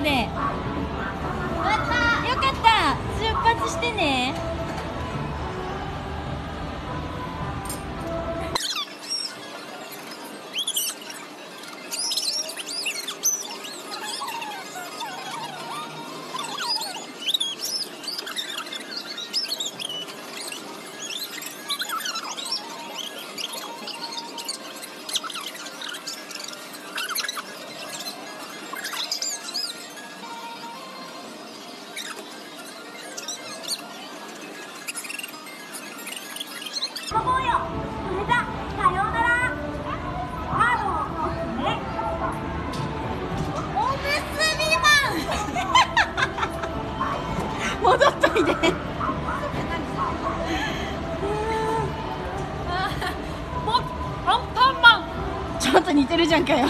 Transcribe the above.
いで飛ぼうよそれじゃさようなら。カードを持ってねおむすびマン戻っといて。アンパンマンちょっと似てるじゃんかよ。